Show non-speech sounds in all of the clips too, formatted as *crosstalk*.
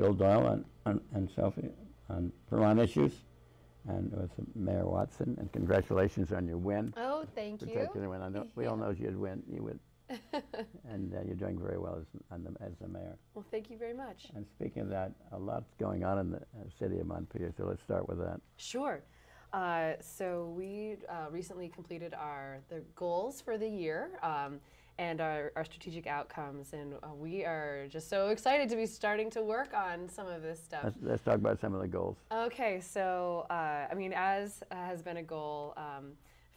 Bill Doyle and, and, and Sophie on Vermont issues, and with Mayor Watson. And congratulations on your win. Oh, thank you. Particularly when I know we all know you'd win. You would, *laughs* and uh, you're doing very well as on the, as the mayor. well, thank you very much. And speaking of that, a lot's going on in the uh, city of Montpelier. So let's start with that. Sure. Uh, so we uh, recently completed our the goals for the year um, and our, our strategic outcomes, and uh, we are just so excited to be starting to work on some of this stuff. Let's, let's talk about some of the goals. Okay, so uh, I mean, as has been a goal um,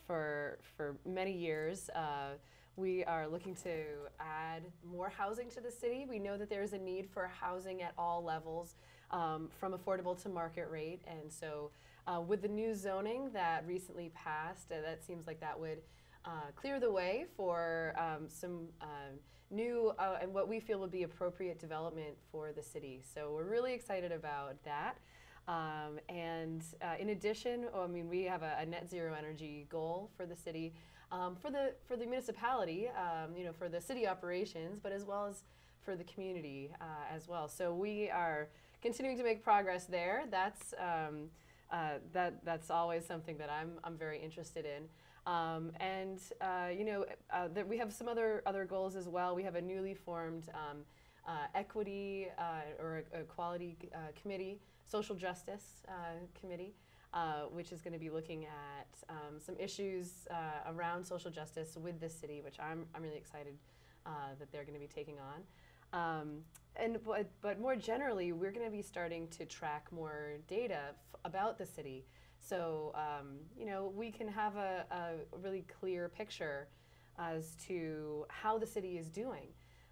for for many years, uh, we are looking to add more housing to the city. We know that there is a need for housing at all levels, um, from affordable to market rate, and so uh, with the new zoning that recently passed, uh, that seems like that would. Uh, clear the way for um, some um, new uh, and what we feel would be appropriate development for the city. So we're really excited about that. Um, and uh, in addition, oh, I mean, we have a, a net zero energy goal for the city, um, for the for the municipality, um, you know, for the city operations, but as well as for the community uh, as well. So we are continuing to make progress there. That's uh, that that's always something that I'm I'm very interested in. Um, and uh, you know, uh, that we have some other other goals as well. We have a newly formed um, uh, equity uh, or equality uh, committee, social justice uh, committee, which is going to be looking at um, some issues around social justice with the city, which I'm I'm really excited that they're going to be taking on. Um, and but, but more generally, we're going to be starting to track more data about the city. So, um, you know, we can have a, a really clear picture as to how the city is doing.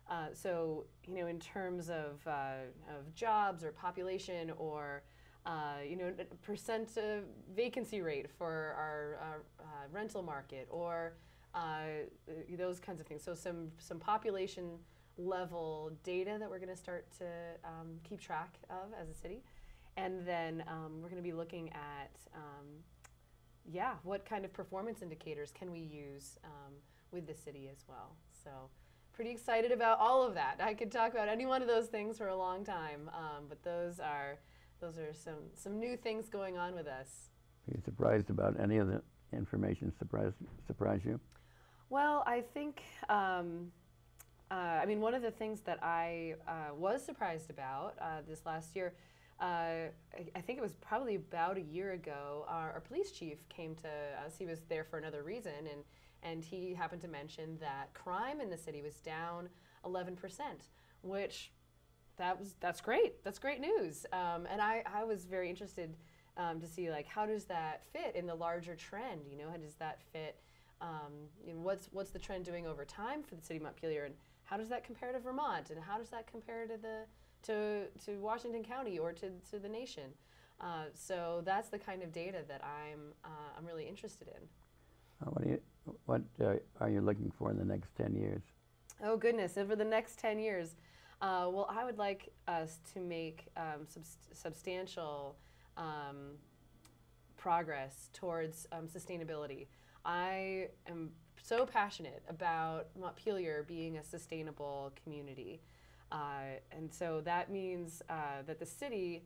Uh, so, you know, in terms of, uh, of jobs or population or, uh, you know, percent of vacancy rate for our uh, rental market or uh, those kinds of things. So, some, some population level data that we're going to start to um, keep track of as a city. And then um, we're going to be looking at, um, yeah, what kind of performance indicators can we use um, with the city as well. So, pretty excited about all of that. I could talk about any one of those things for a long time, um, but those are those are some some new things going on with us. Are you surprised about any of the information? Surprise surprise you? Well, I think. Um, uh, I mean, one of the things that I uh, was surprised about uh, this last year uh, I, think it was probably about a year ago, our, our, police chief came to us. He was there for another reason, and, and he happened to mention that crime in the city was down 11%, which that was that's great. That's great news. Um, and I, I was very interested um, to see like how does that fit in the larger trend? You know, how does that fit? Um, you know, what's what's the trend doing over time for the city of Montpelier, and how does that compare to Vermont, and how does that compare to the to, to Washington County or to, to the nation. Uh, so that's the kind of data that I'm, uh, I'm really interested in. Uh, what, you, what uh, are you looking for in the next 10 years? Oh, goodness. Over the next 10 years, uh, well, I would like us to make um, substantial um, progress towards um, sustainability. I am so passionate about Montpelier being a sustainable community. Uh, and so that means uh, that the city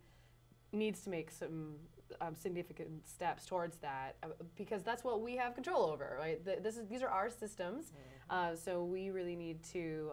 needs to make some um, significant steps towards that uh, because that's what we have control over, right? The, this is, these are our systems, mm-hmm. so we really need to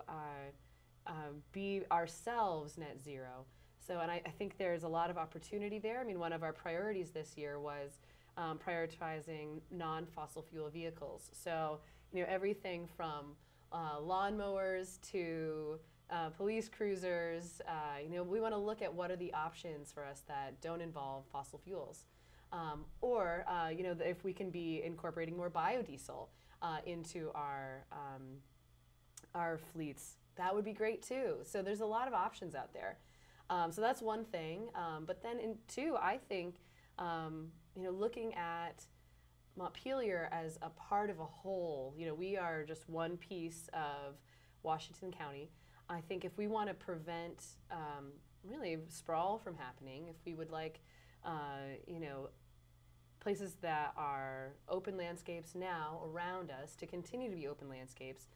be ourselves net zero. So, and I, I, think there's a lot of opportunity there. I mean, one of our priorities this year was um, prioritizing non-fossil fuel vehicles. So, you know, everything from uh, lawnmowers to uh, police cruisers. Uh, you know, we want to look at what are the options for us that don't involve fossil fuels. Um, or, uh, you know, if we can be incorporating more biodiesel uh, into our, um, our fleets, that would be great too. So there's a lot of options out there. Um, so that's one thing. Um, but then in two, I think, um, you know, looking at Montpelier as a part of a whole, you know, we are just one piece of Washington County. I think if we want to prevent um, really sprawl from happening, if we would like, uh, you know, places that are open landscapes now around us to continue to be open landscapes,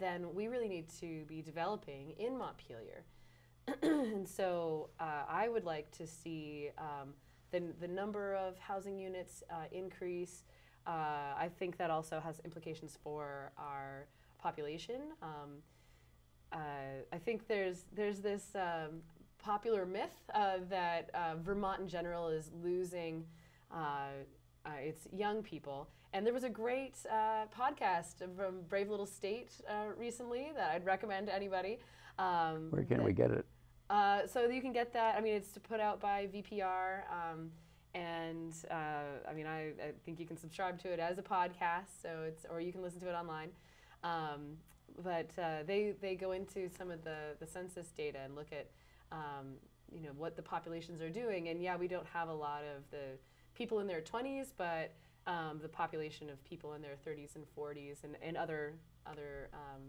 then we really need to be developing in Montpelier. *clears throat* and so uh, I would like to see um, the, the number of housing units uh, increase. Uh, I think that also has implications for our population. Um, uh, I think there's there's this um, popular myth uh, that uh, Vermont in general is losing its young people, and there was a great podcast from Brave Little State recently that I'd recommend to anybody. Um, Where can we get it? Uh, so you can get that. I mean, it's put out by VPR, um, and uh, I mean, I, I, think you can subscribe to it as a podcast. So it's or you can listen to it online. Um, but uh, they they go into some of the the census data and look at um, you know what the populations are doing. And yeah, we don't have a lot of the people in their 20s, but um, the population of people in their 30s and 40s and, and other other um,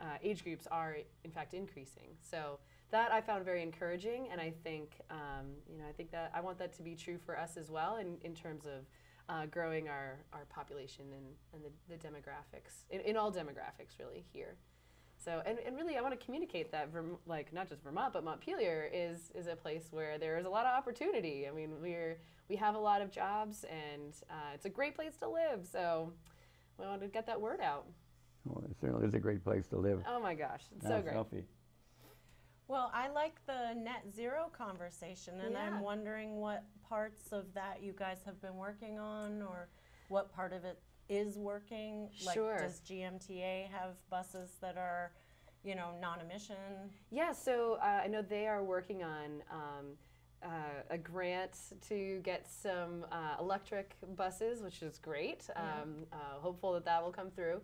uh, age groups are in fact increasing. So that I found very encouraging, and I think um, you know I think that I want that to be true for us as well in, in terms of uh, growing our, our population and, and the, the demographics in, in all demographics really here. So and, and really I want to communicate that Verm- like not just Vermont but Montpelier is is a place where there is a lot of opportunity. I mean we're we have a lot of jobs and uh, it's a great place to live. So we want to get that word out. Well, it certainly is a great place to live. Oh my gosh, it's so great. Selfie. Well, I like the net zero conversation, and yeah. I'm wondering what parts of that you guys have been working on, or what part of it is working. Like, sure. does GMTA have buses that are, you know, non-emission? Yeah. So uh, I know they are working on. Um, uh, a grant to get some uh, electric buses, which is great. Um, yeah. Uh, hopeful that that will come through.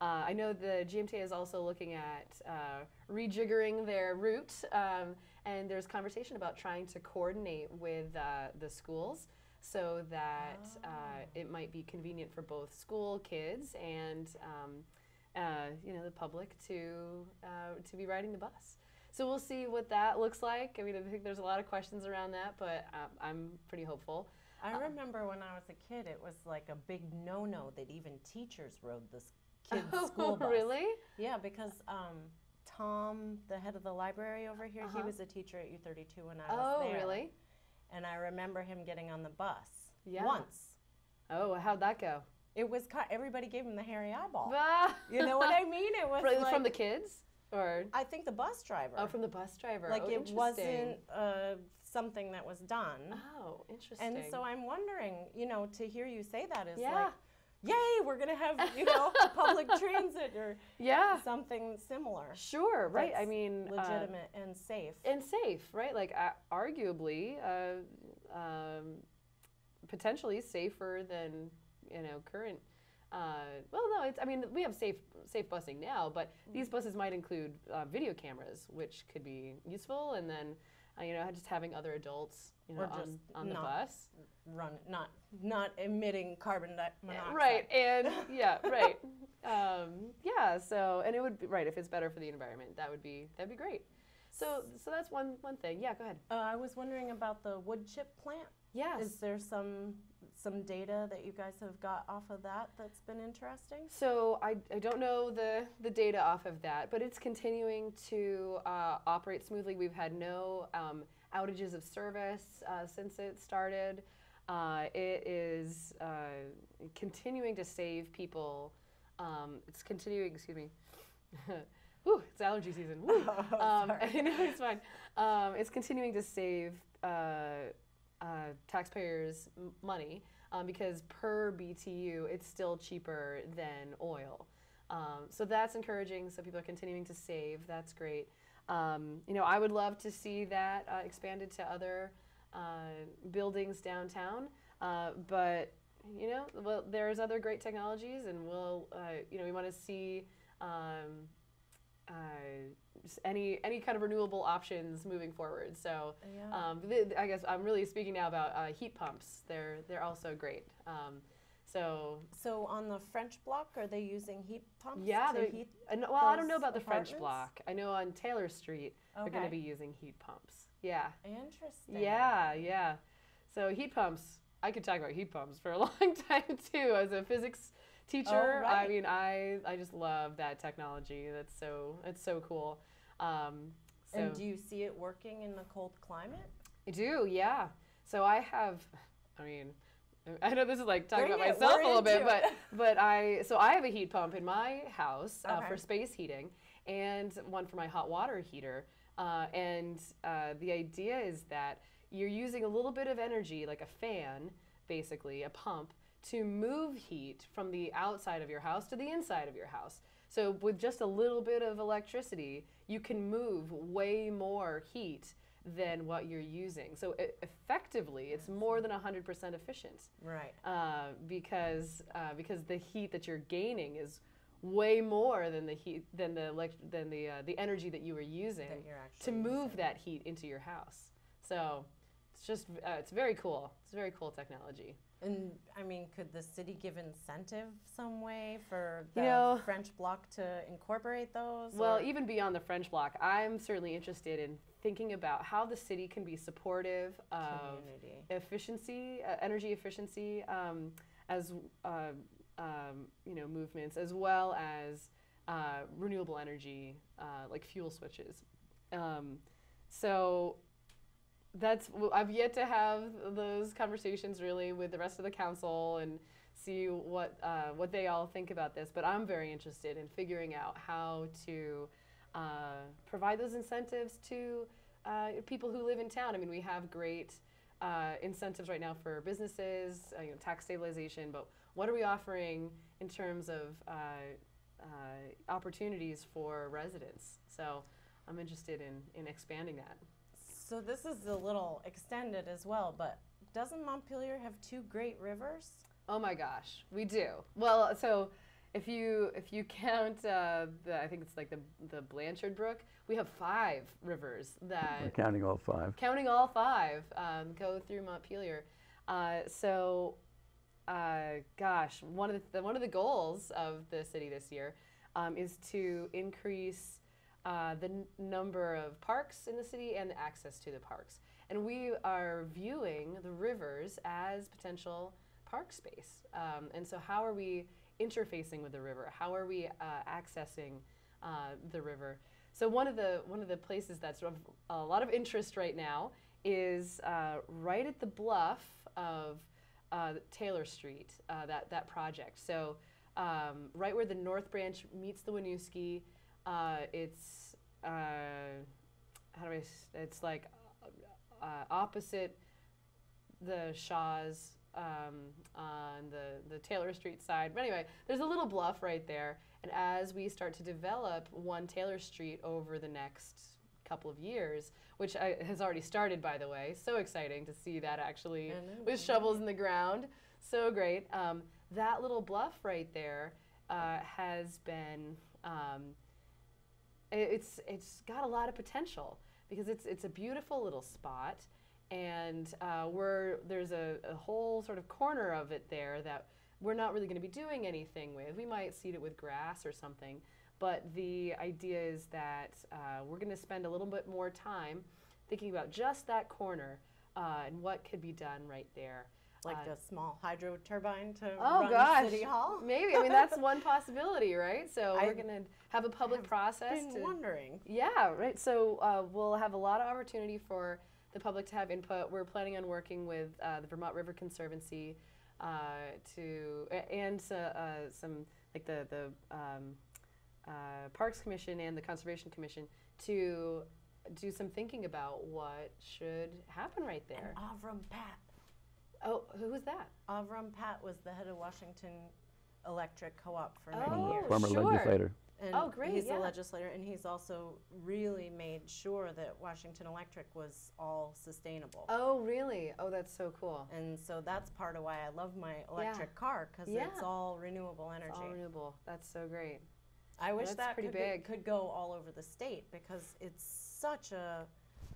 Uh, I know the GMTA is also looking at uh, rejiggering their route, um, and there's conversation about trying to coordinate with uh, the schools so that oh. it might be convenient for both school kids and um, uh, you know the public to uh, to be riding the bus. So we'll see what that looks like. I mean, I think there's a lot of questions around that, but I'm pretty hopeful. I remember when I was a kid, it was like a big no-no that even teachers rode this kids' *laughs* oh, school bus. Really? Yeah, because um, Tom, the head of the library over here, uh-huh. he was a teacher at U32 when I was oh, there. Oh, really? And I remember him getting on the bus yeah. once. Oh, how'd that go? It was cut. everybody gave him the hairy eyeball. *laughs* you know what I mean? It *laughs* was from, like, from the kids, or I think the bus driver. Oh, from the bus driver. Like oh, it wasn't uh, something that was done. Oh, interesting. And so I'm wondering, you know, to hear you say that is yeah. like yay, we're going to have, *laughs* you know, public transit or yeah. something similar. Sure, right. I mean, uh, legitimate uh, and safe. And safe, right? Like, uh, arguably, uh, um, potentially safer than, you know, current. Uh, well, no, it's. I mean, we have safe safe busing now, but these buses might include uh, video cameras, which could be useful, and then, you know, just having other adults you know, or just on, on the bus. Run not not emitting carbon monoxide. Right, and yeah, *laughs* right. Um, yeah, so and it would be right if it's better for the environment. That would be that'd be great. So so that's one one thing. Yeah, go ahead. Uh, I was wondering about the wood chip plant. Yes. Is there some some data that you guys have got off of that that's been interesting? So I, I don't know the, the data off of that, but it's continuing to uh, operate smoothly. We've had no um, outages of service uh, since it started. Uh, it is uh, continuing to save people. Um, it's continuing, excuse me. *laughs* Whew, it's allergy season. Woo. *laughs* Oh, um, *laughs* it's fine. Um, it's continuing to save uh, uh, taxpayers money um, because per BTU, it's still cheaper than oil. Um, so that's encouraging. So people are continuing to save. That's great. Um, you know, I would love to see that uh, expanded to other uh, buildings downtown, uh, but you know, well, there's other great technologies, and we'll, uh, you know, we want to see um, uh, any any kind of renewable options moving forward. So, yeah. um, th- I guess I'm really speaking now about uh, heat pumps. They're they're also great. So, so on the French block, are they using heat pumps? Yeah, to heat well, I don't know about the? French block. I know on Taylor Street okay. they're going to be using heat pumps. Yeah. Interesting. Yeah, yeah. So heat pumps. I could talk about heat pumps for a *laughs* long time too. As a physics teacher, oh, right. I mean, I I just love that technology. That's so it's so cool. Um, So and do you see it working in the cold climate? I do, yeah. So I have, I mean, I know this is like talking Bring about it, myself we're a little bit, into but *laughs* but I so I have a heat pump in my house uh, Okay. for space heating and one for my hot water heater. Uh, and uh, the idea is that you're using a little bit of energy, like a fan, basically a pump, to move heat from the outside of your house to the inside of your house. So with just a little bit of electricity, you can move way more heat than what you're using. So e- effectively, it's more than 100% efficient Right. uh, because uh, because the heat that you're gaining is way more than the heat than the elect- than the uh, the energy that you were using to move using. that heat into your house. So it's just uh, it's very cool. It's very cool technology. And I mean, could the city give incentive some way for the You know- French block to incorporate those? Well, or- even beyond the French block, I'm certainly interested in thinking about how the city can be supportive of community. efficiency, uh, energy efficiency, um, as uh, um, you know, movements, as well as uh, renewable energy, uh, like fuel switches. Um, so that's I've yet to have those conversations really with the rest of the council and see what uh, what they all think about this. But I'm very interested in figuring out how to uh, provide those incentives to uh, people who live in town. I mean, we have great uh, incentives right now for businesses, uh, you know, tax stabilization. But what are we offering in terms of uh, uh, opportunities for residents? So I'm interested in, in expanding that. So this is a little extended as well, but doesn't Montpelier have two great rivers? Oh my gosh, we do. Well, so if you if you count, uh, the, I think it's like the the Blanchard Brook, we have five rivers that We're counting all five. counting all five, um, go through Montpelier. Uh, so, uh, gosh, one of the one of the goals of the city this year um, is to increase uh, the number of parks in the city and the access to the parks. And we are viewing the rivers as potential park space. Um, and so, how are we interfacing with the river? How are we uh, accessing uh, the river? So one of the one of the places that's of a lot of interest right now is uh, right at the bluff of uh, Taylor Street. Uh, that that project. So um, right where the North Branch meets the Winooski, uh, it's how do I? It's like opposite the Shaw's um, on the, the Taylor Street side. But anyway, there's a little bluff right there. And as we start to develop one Taylor Street over the next couple of years, which I, has already started, by the way, so exciting to see that actually with shovels in the ground. So great. Um, that little bluff right there uh, has been. Um, it's it's got a lot of potential because it's it's a beautiful little spot, and uh, we're there's a, a whole sort of corner of it there that we're not really going to be doing anything with. We might seed it with grass or something, but the idea is that uh, we're going to spend a little bit more time thinking about just that corner uh, and what could be done right there. Like Uh, a small hydro turbine to Oh run gosh, City Hall? *laughs* maybe. I mean, that's one possibility, right? So I we're gonna have a public process. Been To, wondering. yeah, right. So uh, we'll have a lot of opportunity for the public to have input. We're planning on working with uh, the Vermont River Conservancy uh, to and uh, uh, some like the the um, uh, Parks Commission and the Conservation Commission to do some thinking about what should happen right there. And Avram Patt. Oh, who was that? Avram Patt was the head of Washington Electric Co-op for many Oh, years. Former sure. legislator. Oh, great, He's yeah. a legislator, and he's also really made sure that Washington Electric was all sustainable. Oh, really? Oh, that's so cool. And so that's part of why I love my electric car because Yeah. it's all renewable energy. It's all renewable. That's so great. I wish That's that pretty could, big. Be, could go all over the state because it's such a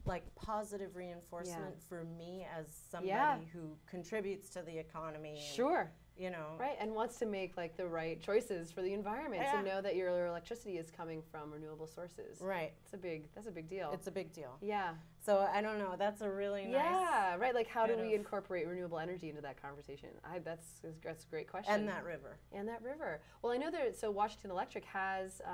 like positive reinforcement for me as somebody Yeah. who contributes to the economy. Sure. You know. Right, and wants to make like the right choices for the environment Yeah. to know that your electricity is coming from renewable sources. Right. It's a big that's a big deal. It's a big deal. yeah. So I don't know. That's a really nice. Yeah, right. Like how do we incorporate renewable energy into that conversation? I that's that's a great question. And that river. and that river. Well, I know that so Washington Electric has uh,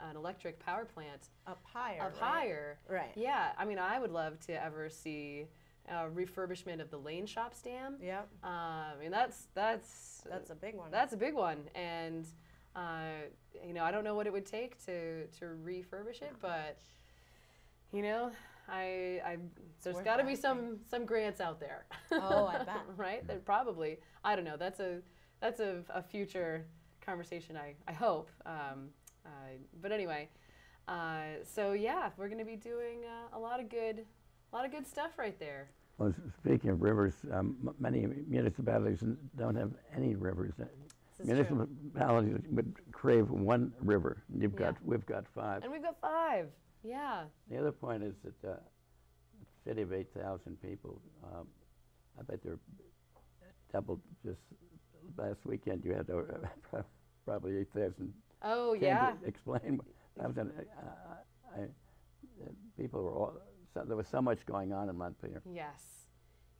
a, an electric power plant Up higher. up right? higher. Right. Yeah, I mean, I would love to ever see uh, refurbishment of the Lane Shops Dam. Yeah. Uh, I mean, that's that's That's a big one. that's a big one, and uh, you know, I don't know what it would take to to refurbish it, but you know, I, I there's got to be some some grants out there. Oh, I bet. *laughs* right? There probably. I don't know. That's a that's a, a future conversation. I I hope. Um, uh, but anyway, uh, so yeah, we're going to be doing uh, a lot of good, a lot of good stuff right there. Well, speaking of rivers, um, m- many municipalities don't have any rivers. Uh, true. Municipalities would crave one river. You've Yeah. got, we've got five. And we've got five. Yeah. The other point is that uh, a city of 8,000 people, um, I bet they're doubled just last weekend. You had over, *laughs* probably 8,000. Oh yeah. Explain. That was uh, I, uh, people were all, so, there was so much going on in Montpelier. Yes.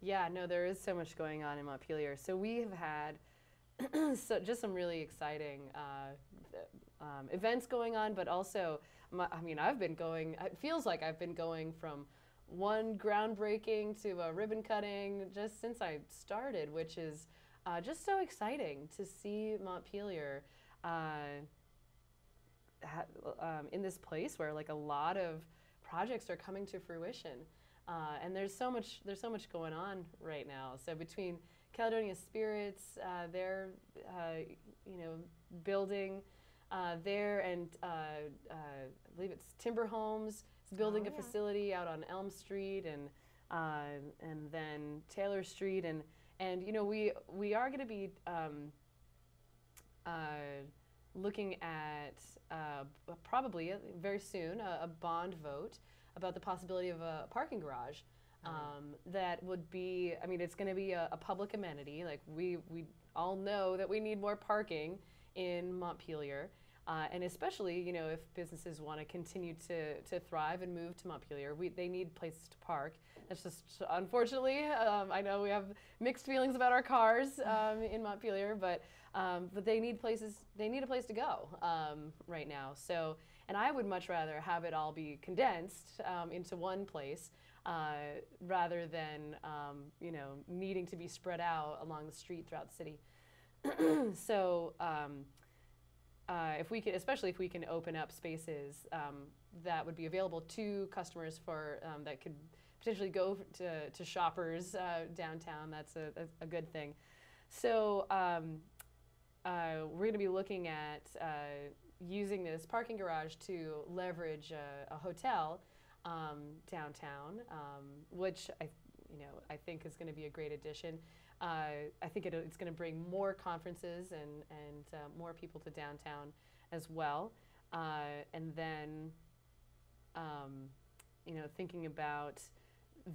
Yeah, no, there is so much going on in Montpelier. So we have had *clears throat* so just some really exciting uh, um, events going on, but also, my, I mean, I've been going, it feels like I've been going from one groundbreaking to a ribbon cutting just since I started, which is uh, just so exciting to see Montpelier. Uh, um, in this place where like a lot of projects are coming to fruition. Uh, and there's so much there's so much going on right now. So between caledonia spirits uh, they're uh, you know building uh, there and uh, uh, i believe it's timber homes is building Oh, a yeah. facility out on elm street and uh, and then taylor street. And and you know we we are going to be um, uh, looking at uh, probably uh, very soon a, a bond vote about the possibility of a parking garage um, that would be i mean it's going to be a, a public amenity. Like we, we all know that we need more parking in montpelier uh, and especially you know if businesses want to continue to, to thrive and move to montpelier we, they need places to park that's just unfortunately um, i know we have mixed feelings about our cars *laughs* um, in montpelier but um, but they need places they need a place to go um, right now. So and i would much rather have it all be condensed um, into one place uh, rather than um, you know needing to be spread out along the street throughout the city. *clears throat* So um, uh, if we can, especially if we can open up spaces um, that would be available to customers for um, that could potentially go to, to shoppers uh, downtown, that's a, a, a good thing. So um, uh, we're going to be looking at uh, using this parking garage to leverage a, a hotel um, downtown, um, which I, you know, I think is going to be a great addition. Uh, I think it, it's going to bring more conferences and, and uh, more people to downtown as well. Uh, and then, um, you know, thinking about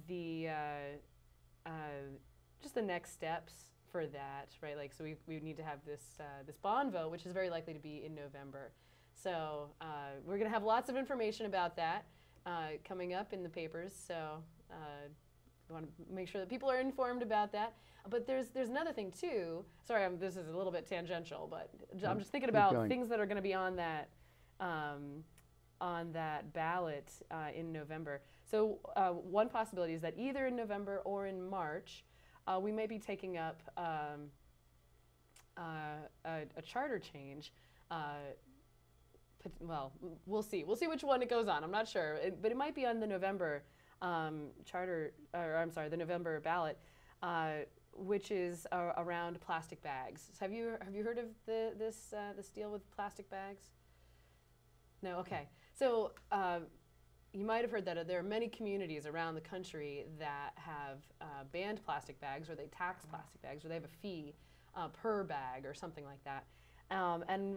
the uh, uh, just the next steps for that, right? Like, so we, we need to have this uh, this bond vote, which is very likely to be in November. So uh, we're going to have lots of information about that uh, coming up in the papers. So uh, we want to make sure that people are informed about that. But there's there's another thing too. Sorry, I'm, this is a little bit tangential, but I'm just thinking about things that are going to be on that um, on that ballot uh, in November. So uh, one possibility is that either in November or in March, uh, we may be taking up um, uh, a, a charter change. Uh, well, we'll see. We'll see which one it goes on. I'm not sure, it, but it might be on the November um, charter, or I'm sorry, the November ballot, uh, which is around plastic bags. So have you have you heard of the this this deal with plastic bags? No. Okay. So. Uh, you might have heard that uh, there are many communities around the country that have uh, banned plastic bags, or they tax plastic bags, or they have a fee uh, per bag, or something like that. Um, and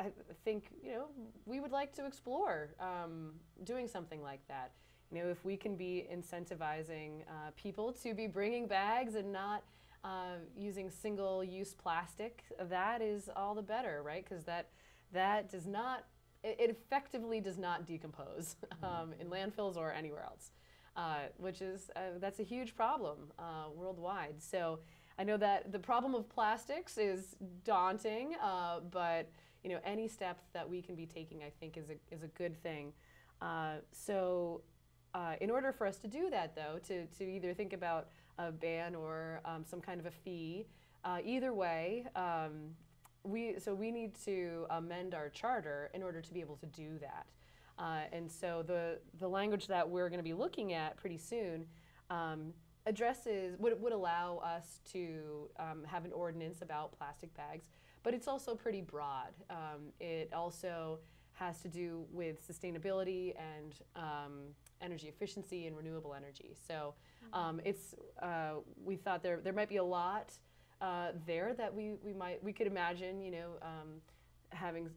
I think you know we would like to explore um, doing something like that. You know, if we can be incentivizing uh, people to be bringing bags and not uh, using single-use plastic, that is all the better, right? Because that that does not it, it effectively does not decompose *laughs* um, in landfills or anywhere else, uh, which is uh, that's a huge problem uh, worldwide. So I know that the problem of plastics is daunting, uh, but you know any step that we can be taking, I think, is a is a good thing. Uh, so. Uh, in order for us to do that, though, to, to either think about a ban or um, some kind of a fee, either way, um, we so we need to amend our charter in order to be able to do that. Uh, and so the the language that we're going to be looking at pretty soon um, addresses would would allow us to um, have an ordinance about plastic bags, but it's also pretty broad. Um, it also has to do with sustainability and um, energy efficiency and renewable energy. So um, it's uh, we thought there there might be a lot uh, there that we, we might we could imagine you know um, having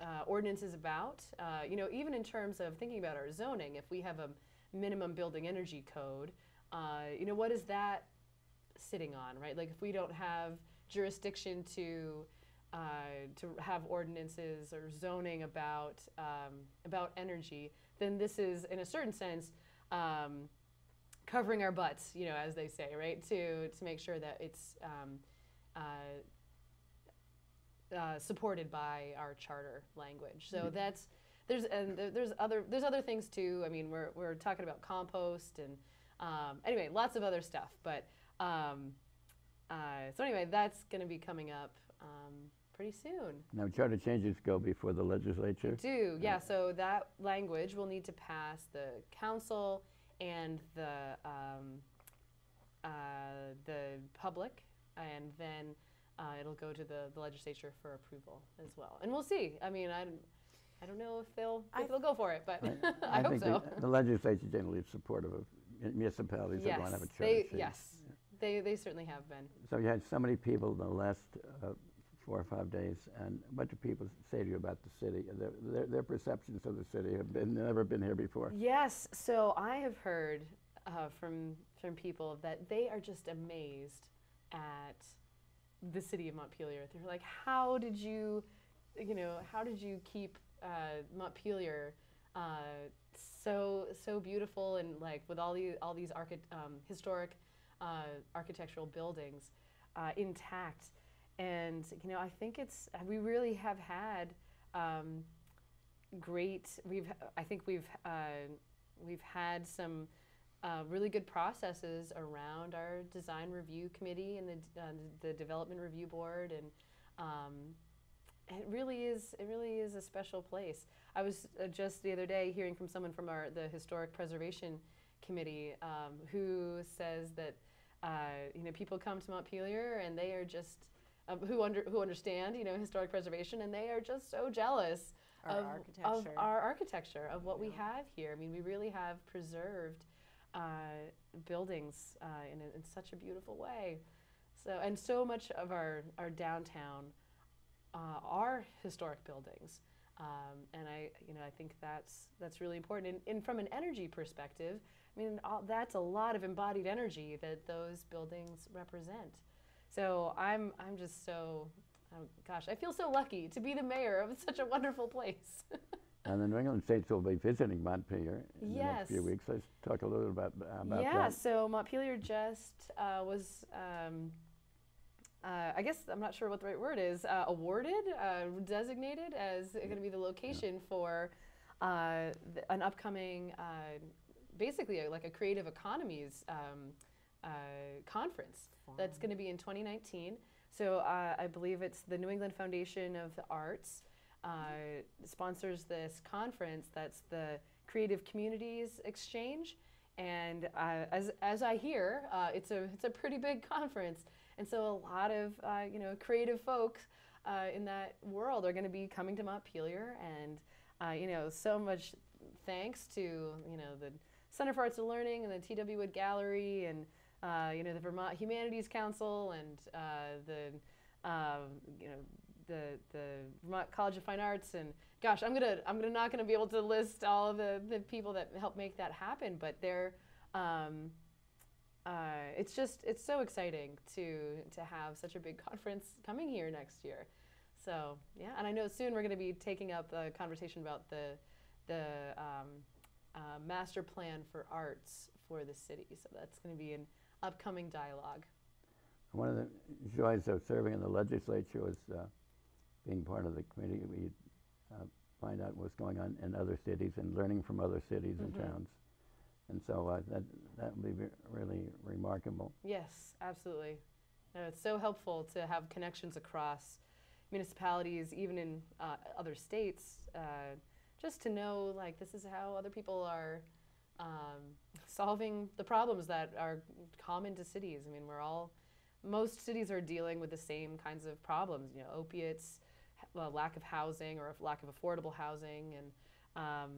uh, ordinances about uh, you know even in terms of thinking about our zoning if we have a minimum building energy code uh, you know what is that sitting on right? Like if we don't have jurisdiction to uh, to have ordinances or zoning about um, about energy then this is in a certain sense um, covering our butts, you know, as they say, right? To to make sure that it's um, uh, uh, supported by our charter language. So Mm. that's there's and there's other there's other things too. I mean, we're we're talking about compost and um, anyway, lots of other stuff. But um, uh, so anyway, that's going to be coming up um, pretty soon. Now, charter changes go before the legislature. Do yeah. So that language will need to pass the council and the um, uh, the public, and then uh, it'll go to the, the legislature for approval as well. And we'll see. I mean, I, don't- I don't know if they'll if I- they'll go for it, but *laughs* I, hope think so. the, the legislature generally is supportive of municipalities that yes, want to have a charter they change. yes, they they certainly have been. So you had so many people in the last uh, four or five days, and what do people say to you about the city? Their, their, their perceptions of the city have been never been here before. Yes. So I have heard uh, from from people that they are just amazed at the city of Montpelier. They're like, "How did you, you know, how did you keep uh, Montpelier uh, so so beautiful and like with all these all these archi- um, historic uh, architectural buildings uh, intact?" And you know, I think it's we really have had. Um, great. We've I think we've uh, we've had some uh, really good processes around our design review committee and the uh, the development review board, and um, it really is it really is a special place. I was uh, just the other day hearing from someone from our the historic preservation committee um, who says that uh, you know people come to Montpelier and they are just um, who under who understand you know historic preservation and they are just so jealous Our of, architecture. of our architecture, of what we have here. I mean, we really have preserved uh, buildings uh, in, a, in such a beautiful way. So, and so much of our, our downtown uh, are historic buildings. Um, and I, you know, I think that's that's really important. And, and from an energy perspective, I mean, all, that's a lot of embodied energy that those buildings represent. So I'm I'm just so Oh, gosh, I feel so lucky to be the mayor of such a wonderful place. *laughs* And the New England States will be visiting Montpelier in the next few weeks. Let's talk a little about, about yeah, that. so Montpelier just uh, was, um, uh, I guess I'm not sure what the right word is, uh, awarded, uh, designated as going to be the location for uh, th- an upcoming, uh, basically a, like a creative economies um, uh, conference that's going to be in 2019. So uh, I believe it's the New England Foundation of the Arts uh, sponsors this conference. That's the Creative Communities Exchange, and uh, as as I hear, uh, it's a it's a pretty big conference, and so a lot of uh, you know creative folks uh, in that world are going to be coming to Montpelier, and uh, you know so much thanks to you know the Center for Arts and Learning and the T.W. Wood Gallery and uh, you know the Vermont Humanities Council and uh, the um, you know the the Vermont College of Fine Arts and gosh I'm gonna I'm gonna not gonna be able to list all of the, the people that help make that happen but they're um, uh, it's just it's so exciting to to have such a big *laughs* conference coming here next year. So yeah, and I know soon we're going to be taking up a conversation about the the um, uh, master plan for arts for the city. So that's going to be an upcoming dialogue. One of the joys of serving in the legislature was uh, being part of the committee. We uh, find out what's going on in other cities and learning from other cities and Mhm. towns. And so uh, that that would be really remarkable. Yes, absolutely. No, it's so helpful to have connections across municipalities, even in uh, other states, uh, just to know like this is how other people are um, solving the problems that are common to cities. I mean, we're all most cities are dealing with the same kinds of problems. You know, opiates, h- lack of housing or lack of affordable housing, and um,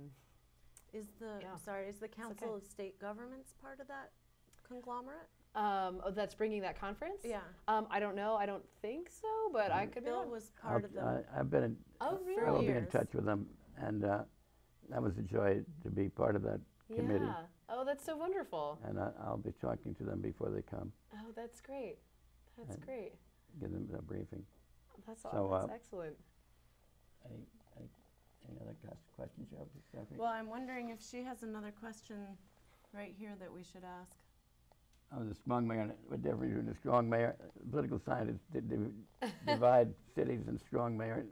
Is the, Yeah. I'm sorry, is the Council okay. of State Governments part of that conglomerate? um, oh, that's bringing that conference. Yeah. Um, I don't know. I don't think so, but I could be Bill wrong. was I'll- part of the, I, I've been in, Oh, for really? I will be in touch with them, and uh, that was a joy to be part of that committee. Yeah. Oh, that's so wonderful. And I, I'll be talking to them before they come, Oh, that's great. That's And- great. give them a briefing. That's So, all. That's uh, excellent. Any, any, any other questions you have, Stephanie? well, I'm wondering if she has another question right here that we should ask. Oh, the strong mayor, what difference between a strong mayor, political scientists di- di- divide cities in strong mayor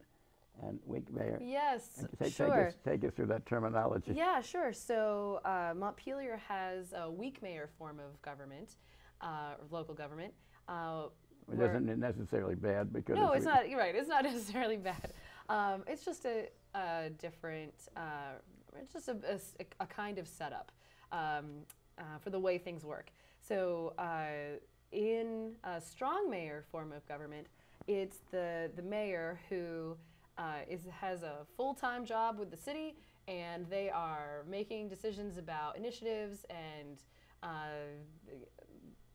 and weak mayor. Yes, take, sure. us, take us through that terminology. Yeah, sure. So uh, Montpelier has a weak mayor form of government, uh, local government. Uh, It isn't necessarily bad because no, it's not. You're right. It's not *laughs* necessarily bad. Um, it's just a, a different. Uh, it's just a kind of setup um, uh, for the way things work. So uh, in a strong mayor form of government, it's the the mayor who uh, is has a full time job with the city, and they are making decisions about initiatives and. Uh,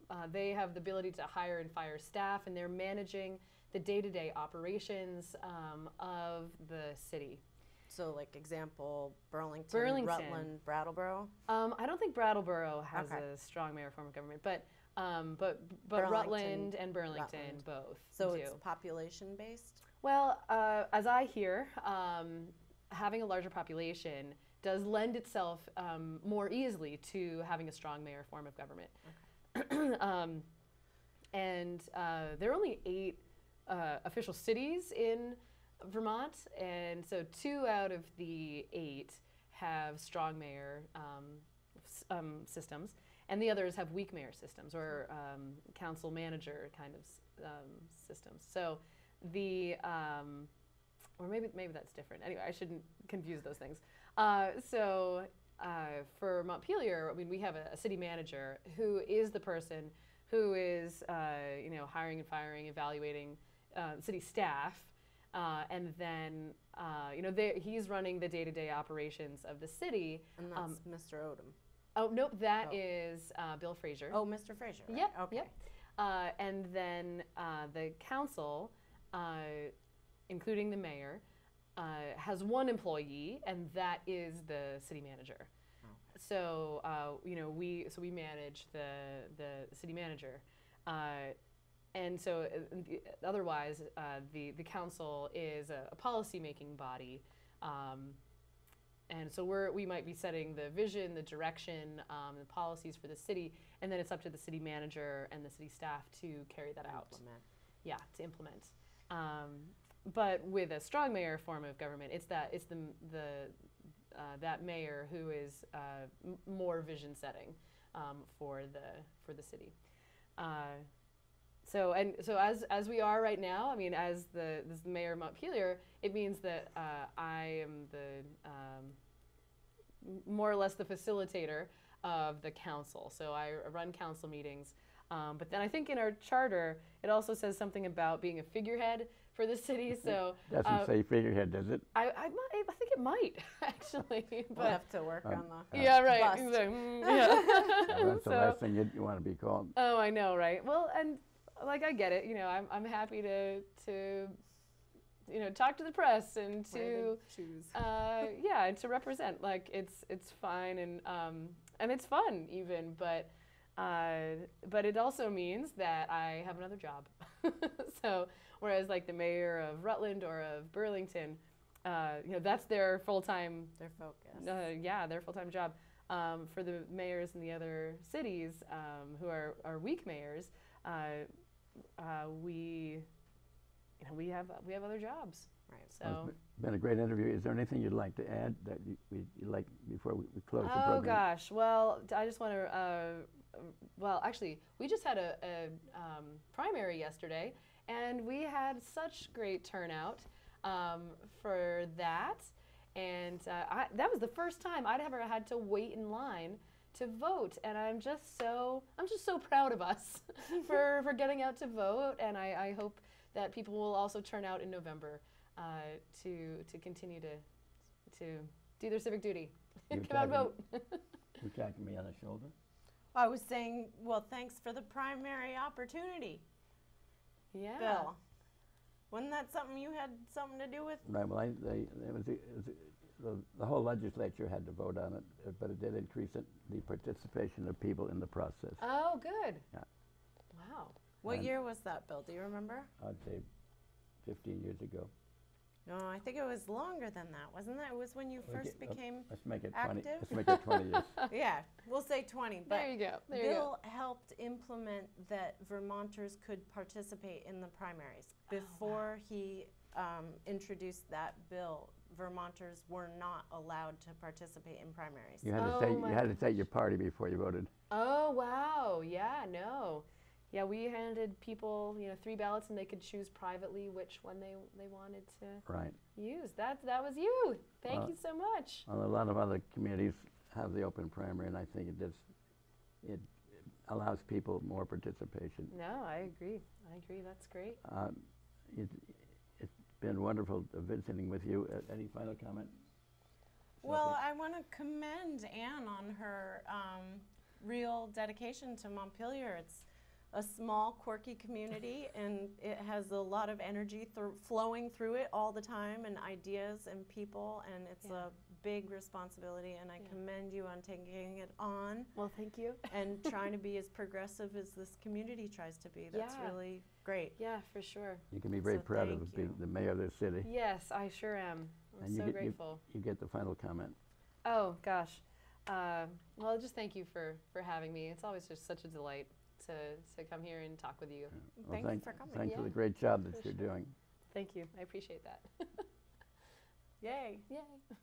uh, they have the ability to hire and fire staff, and they're managing the day-to-day operations um, of the city. So like example, Burlington, Burlington. Rutland, Brattleboro. Um, I don't think Brattleboro has Okay. a strong mayor form of government, but um, but but Burlington, Rutland and Burlington Rutland. both So do. it's population based? Well, uh, as I hear, um, having a larger population does lend itself um, more easily to having a strong mayor form of government. *clears throat* um, and uh, there are only eight uh, official cities in Vermont, and so two out of the eight have strong mayor um, s- um, systems, and the others have weak mayor systems or um, council manager kind of um, systems. So the um, or maybe maybe that's different. Anyway, I shouldn't confuse those things. Uh, so uh, for Montpelier, I mean, we have a, a city manager who is the person who is uh, you know hiring and firing, evaluating uh, city staff. Uh, and then, uh, you know, they- he's running the day-to-day operations of the city. And that's Um, Mr. Odom. Oh, nope, that Oh. is uh, Bill Fraser. Oh, Mr. Fraser. Right? Yep, Okay. yep. Uh, and then uh, the council, uh, including the mayor, uh, has one employee, and that is the city manager. So uh, you know we so we manage the the city manager, uh, and so uh, the- otherwise uh, the the council is a, a policy making body. Um, and so we're, we might be setting the vision, the direction, um, the policies for the city, and then it's up to the city manager and the city staff to carry that out. Implement. Yeah, to implement. Um, but with a strong mayor form of government, it's that it's the the uh, that mayor who is uh, m- more vision setting um, for the for the city. Uh, so and so as as we are right now, I mean, as the mayor of Montpelier, it means that uh, I am the um, more or less the facilitator of the council. So I run council meetings. Um, but then I think in our charter, it also says something about being a figurehead for the city. *laughs* So Doesn't uh, say figurehead, does it? I, I, might, I think it might *laughs* actually. We'll have to work Um, on the. yeah, right. bust. He's mm, Yeah, *laughs* yeah. that's the So- last thing you, you want to be called. Oh, I know, right? Well, and like I get it. You know, I'm I'm happy to to you know talk to the press and to the shoes. uh, yeah and to represent. Like it's it's fine and um and it's fun even, but Uh, but it also means that I have another job. *laughs* so whereas like the mayor of Rutland or of Burlington, uh, you know, that's their full time Their focus. uh, yeah, their full time job. Um, for the mayors in the other cities um, who are, are weak mayors, uh, uh, we, you know, we have we have other jobs. Right. Well, So, it's been a great interview. Is there anything you'd like to add that you, we, you'd like before we, we close the oh program? gosh, well, I just want to. Well, actually, we just had a, a um, primary yesterday, and we had such great turnout um, for that. And uh, I, that was the first time I'd ever had to wait in line to vote, and I'm just so I'm just so proud of us *laughs* for *laughs* for getting out to vote, and I, I hope that people will also turn out in November uh, to to continue to to do their civic duty. *laughs* Come out and vote. You're tapping me on the shoulder? I was saying, well, thanks for the primary opportunity, yeah. Bill. Wasn't that something you had something to do with? Right, well, I, they, it was, it was, the, the whole legislature had to vote on it, but it did increase it, the participation of people in the process. Oh, good. Yeah. Wow. What And- year was that, Bill? Do you remember? I'd say 15 years ago. No, I think it was longer than that, wasn't that? It was when you Well, first get- uh, became. Let's make it 20, active? let's make it 20 years. *laughs* yeah, we'll say 20. But there you go. There you go. Bill helped implement that Vermonters could participate in the primaries. Oh, wow. Before he um, introduced that bill, Vermonters were not allowed to participate in primaries. You had to Oh say, my you had to take your party before you voted. Oh, wow. Yeah, no. Yeah, we handed people, you know, three ballots and they could choose privately which one they, they wanted to Right. use. That, that was you. Thank Well- you so much. Well, a lot of other communities have the open primary, and I think it just, it allows people more participation. No, I agree. I agree. That's great. Um, it, it's been wonderful visiting with you. Uh, any final comment? Well, I want to commend Anne on her um, real dedication to Montpelier. It's a small, quirky community, and it has a lot of energy thr flowing through it all the time, and ideas and people, and it's Yeah. a big responsibility. And I Yeah. commend you on taking it on Well, thank you. and *laughs* trying to be as progressive as this community tries to be. That's Yeah. really great. Yeah, for sure. you can be very so proud of thank being the mayor of this city. Yes, I sure am. I'm And you so get- you- grateful. You get the final comment. Oh gosh. Uh, well, just thank you for for having me. It's always just such a delight to to come here and talk with you. Well, Thank you for coming. Thanks for the great job that for you're sure. doing. Thank you. I appreciate that. *laughs* Yay. Yay.